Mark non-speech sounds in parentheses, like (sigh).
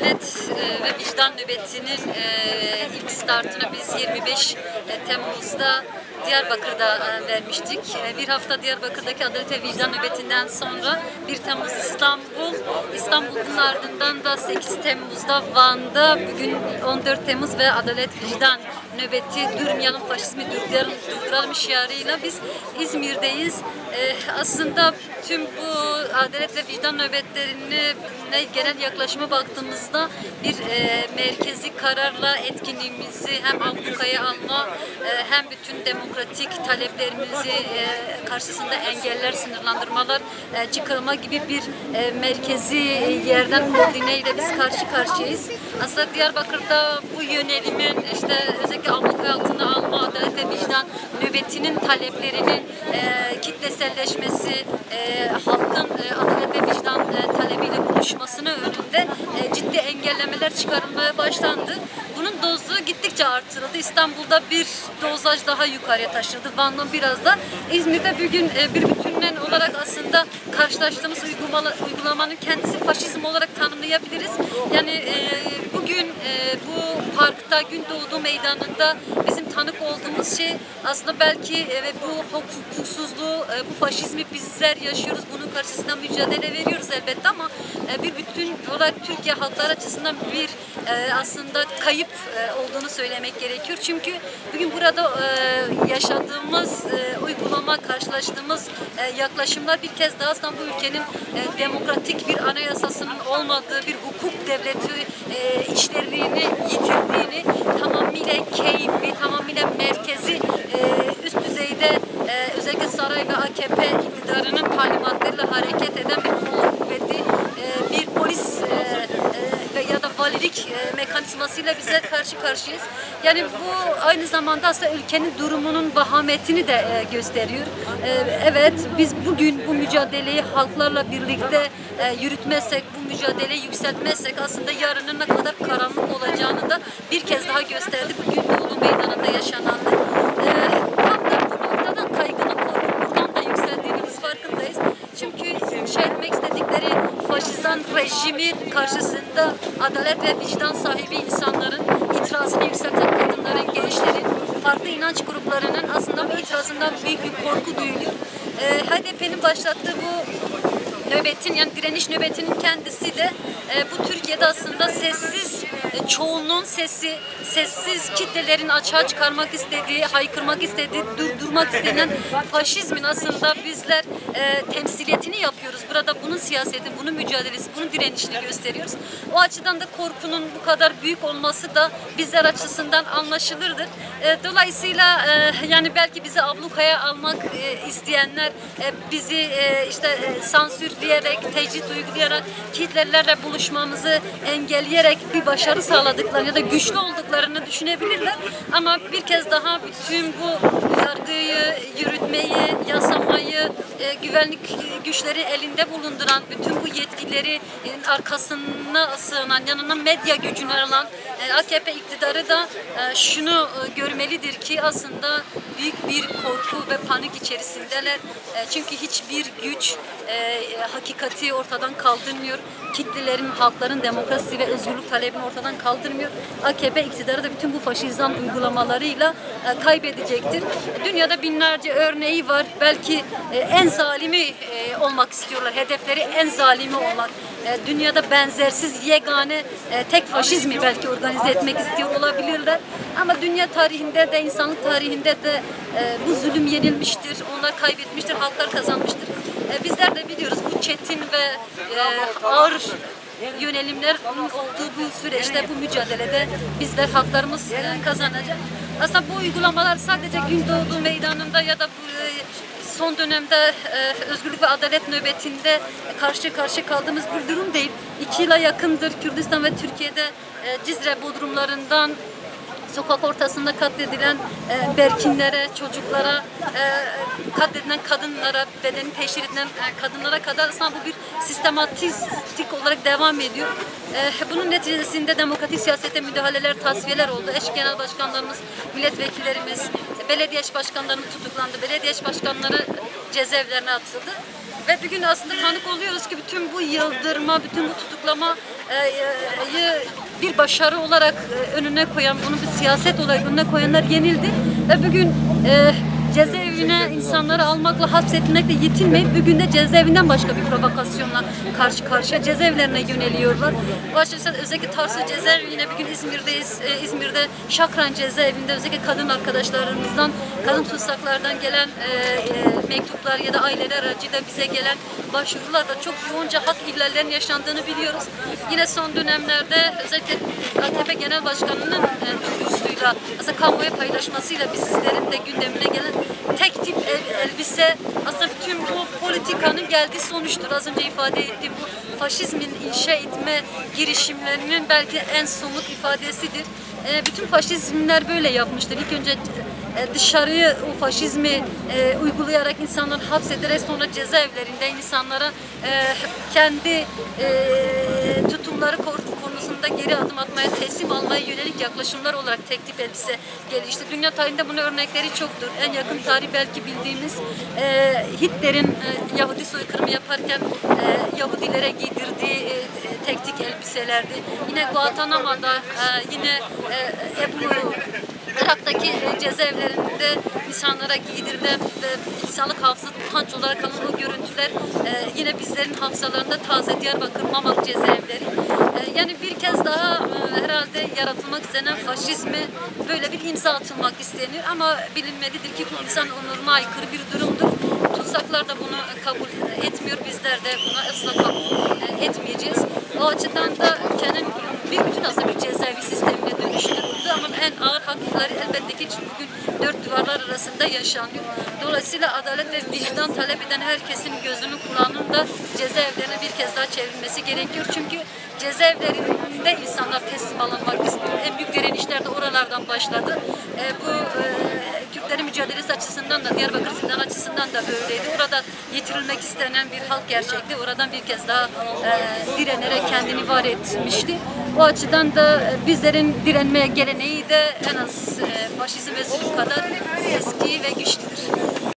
adalet e, ve vicdan nöbetinin e, ilk startını biz 25 Temmuz'da Diyarbakır'da e, vermiştik. E, Bir hafta Diyarbakır'daki adalet ve vicdan nöbetinden sonra 1 Temmuz İstanbul, İstanbul'un ardından da 8 Temmuz'da Van'da, bugün 14 Temmuz ve adalet vicdan nöbeti durmayalım faşizmi durduralım, durduralım şiarıyla biz İzmir'deyiz. E, aslında tüm bu adalet ve vicdan nöbetlerini ne genel yaklaşıma baktığımızda bir e, merkezi kararla etkinliğimizi hem ablukaya alma e, hem bütün demokratik taleplerimizi e, karşısında engeller, sınırlandırmalar e, çıkarma gibi bir e, merkezi yerden koordine ile biz karşı karşıyayız. Aslında Diyarbakır'da bu yönelimin işte özellikle abluka altına alma, adalet ve vicdan nöbetinin taleplerinin e, kitleselleşmesi, e, halkın e, adalet ve vicdan e, talebiyle buluşmasının önünde e, ciddi engellemeler çıkarılmaya başlandı. Bunun dozu gittikçe artırıldı. İstanbul'da bir dozaj daha yukarıya taşındı. Van'dan biraz da. İzmir'de e, bir bütünlen olarak aslında karşılaştığımız uygulama, uygulamanın kendisi faşizm olarak tanımlayabiliriz. Yani e, bugün e, bu parkta Gündoğdu Meydanı'nda bizim tanık olduğumuz şey aslında belki e, ve bu hukuksuzluğu, e, bu faşizmi bizler yaşıyoruz. Bunun karşısında mücadele veriyoruz elbette ama e, bir bütün olarak Türkiye halklar açısından bir e, aslında kayıp e, olduğunu söylemek gerekiyor. Çünkü bugün burada e, yaşadığımız e, uygulama, karşılaştığımız e, yaklaşımlar bir kez daha aslında bu ülkenin e, demokratik bir anayasasının olmadığı bir hukuk devleti e, yitirdiğini tamamıyla keyfi, tamamıyla merkezi e, üst düzeyde e, özellikle saray ve AKP iktidarının talimatlarıyla hareket eden bir kolluk kuvveti, e, bir polis e, e, ve ya da valilik e, mekanizmasıyla bize karşı karşıyayız. Yani bu aynı zamanda aslında ülkenin durumunun vahametini de e, gösteriyor. E, evet biz bugün bu mücadeleyi halklarla birlikte e, yürütmezsek, bu mücadeleyi yükseltmezsek aslında yarının ne kadar karanlık olacağını da bir kez daha gösterdi. Bugün Doğulu Meydanı'nda yaşananlar. E, faşizan rejimi karşısında adalet ve vicdan sahibi insanların itirazından büyük bir korku duyuluyor. Ee, HDP'nin başlattığı bu nöbetin yani direniş nöbetinin kendisi de e, bu Türkiye'de aslında sessiz e, çoğunluğun sesi, sessiz kitlelerin açığa çıkarmak istediği, haykırmak istediği, durdurmak istenen (laughs) faşizmin aslında bizler e, temsiliyetini yapıyoruz. Burada bunun siyaseti, bunun mücadelesi, bunun direnişini gösteriyoruz. O açıdan da korkunun bu kadar büyük olması da bizler açısından anlaşılırdır. E, dolayısıyla e, yani belki bizi ablukaya almak e, isteyenler e, bizi e, işte e, sansürleyerek, tecrit uygulayarak kitlelerle buluşmamızı engelleyerek bir başarı sağladıklarını ya da güçlü olduklarını düşünebilirler. Ama bir kez daha bütün bu yargıyı, yürütmeyi, yasamayı, e, güvenlik güçleri elinde bulunduran, bütün bu yetkileri e, arkasına sığınan, yanına medya gücünü alan e, AKP iktidarı da e, şunu görmelidir ki aslında büyük bir korku ve panik içerisindeler. Çünkü hiçbir güç hakikati ortadan kaldırmıyor. Kitlelerin, halkların demokrasi ve özgürlük talebini ortadan kaldırmıyor. AKP iktidarı da bütün bu faşizan uygulamalarıyla kaybedecektir. Dünyada binlerce örneği var. Belki en zalimi e, olmak istiyorlar. Hedefleri en zalimi olmak. E, dünyada benzersiz yegane e, tek faşizmi belki organize etmek istiyor olabilirler. Ama dünya tarihinde de insanlık tarihinde de e, bu zulüm yenilmiştir. Onlar kaybetmiştir, halklar kazanmıştır. E, bizler de biliyoruz bu çetin ve e, ağır yönelimler olduğu bu süreçte, bu mücadelede bizler haklarımız e, kazanacak. Aslında bu uygulamalar sadece Gündoğdu Meydanı'nda ya da bu e, son dönemde e, özgürlük ve adalet nöbetinde karşı karşı kaldığımız bir durum değil. İki yıla yakındır Kürdistan ve Türkiye'de e, Cizre bodrumlarından sokak ortasında katledilen e, berkinlere, çocuklara, e, katledilen kadınlara, bedeni teşhir edilen e, kadınlara kadar aslında bu bir sistematik olarak devam ediyor. E, bunun neticesinde demokratik siyasete müdahaleler, tasfiyeler oldu. Eş genel başkanlarımız, milletvekillerimiz, belediye başkanlarımız tutuklandı. Belediye başkanları cezaevlerine atıldı. Ve bugün aslında tanık oluyoruz ki bütün bu yıldırma, bütün bu tutuklamayı bir başarı olarak e, önüne koyan, bunu bir siyaset olarak önüne koyanlar yenildi. Ve bugün e, cezaevine insanları almakla, hapsetmekle yetinmeyip bugün de cezaevinden başka bir provokasyonla karşı karşıya cezaevlerine yöneliyorlar. Başta özellikle Tarsus cezaevi yine bugün İzmir'deyiz. Ee, İzmir'de Şakran cezaevinde özellikle kadın arkadaşlarımızdan, kadın tutsaklardan gelen e, e, mektuplar ya da aileler aracıyla bize gelen başvurularla çok yoğunca hak ihlallerinin yaşandığını biliyoruz. Yine son dönemlerde özellikle AKP Genel Başkanı'nın e, duyurusuyla, aslında kamuoyu paylaşmasıyla bizlerin de gündemine gelen tek tip el- elbise aslında bütün bu politikanın geldiği sonuçtur. Az önce ifade ettiğim bu faşizmin inşa etme girişimlerinin belki en somut ifadesidir. E, bütün faşizmler böyle yapmıştır. İlk önce e, dışarıyı o faşizmi e, uygulayarak insanları hapsederek sonra cezaevlerinde insanlara e, kendi e, tutumları geri adım atmaya, teslim almaya yönelik yaklaşımlar olarak tek tip elbise gelişti. Dünya tarihinde bunun örnekleri çoktur. En yakın tarih belki bildiğimiz e, Hitler'in e, Yahudi soykırımı yaparken e, Yahudilere giydirdiği e, tek tip elbiselerdi. Yine Guantanamo'da e, yine e, Ebu Irak'taki e, cezaevlerinde insanlara giydirilen ve insanlık hafızası utanç olarak kalan o görüntüler e, yine bizlerin hafızalarında taze Diyarbakır Mamak cezaevleri. Yani bir kez daha e, herhalde yaratılmak istenen faşizme böyle bir imza atılmak isteniyor ama bilinmelidir ki bu insan onuruna aykırı bir durumdur. Tutsaklar da bunu kabul etmiyor. Bizler de buna asla kabul etmeyeceğiz. O açıdan da ülkenin bir bütün aslında bir cezaevi sistemine dönüştürüldü ama en ağır hak ihlali elbette ki bugün dört duvarlar arasında yaşanıyor. Dolayısıyla adalet ve vicdan talep eden herkesin gözünün kulağının da cezaevlerine bir kez daha çevrilmesi gerekiyor. Çünkü cezaevlerinde insanlar teslim alınmak istiyor. En büyük direnişler de oralardan başladı. E, bu e, Kürtlerin mücadelesi açısından da Diyarbakır zindan açısından da böyleydi. Orada yitirilmek istenen bir halk gerçekti. Oradan bir kez daha e, direnerek kendini var etmişti. O açıdan da e, bizlerin direnmeye geleneği de en az e, faşizm ve zulüm kadar eski ve güçlüdür.